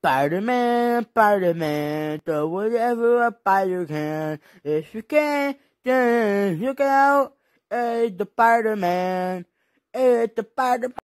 Spider-Man, Spider-Man, do whatever a spider can. If you can, then look out. It's the Spider-Man. It's the Spider-Man.